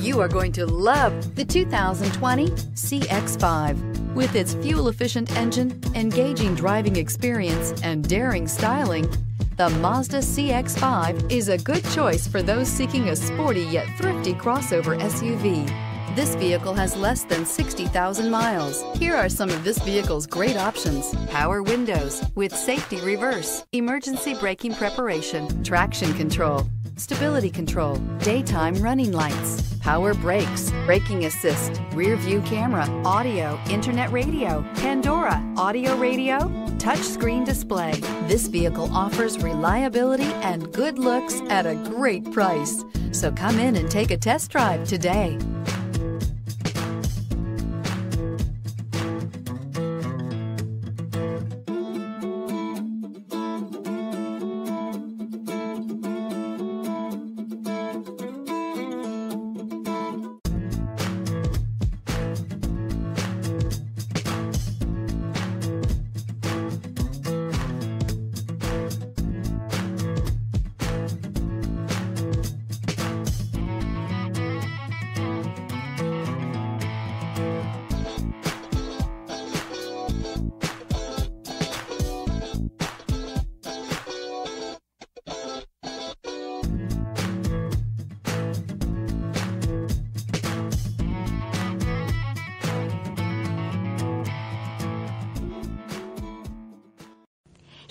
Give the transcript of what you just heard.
You are going to love the 2020 CX5. With its fuel-efficient engine, engaging driving experience, and daring styling, the Mazda CX-5 is a good choice for those seeking a sporty yet thrifty crossover SUV. This vehicle has less than 60,000 miles. Here are some of this vehicle's great options. Power windows with safety reverse, emergency braking preparation, traction control, stability control, daytime running lights, power brakes, braking assist, rear view camera, audio, internet radio, Pandora, audio radio, touchscreen display. This vehicle offers reliability and good looks at a great price. So come in and take a test drive today. Thank you.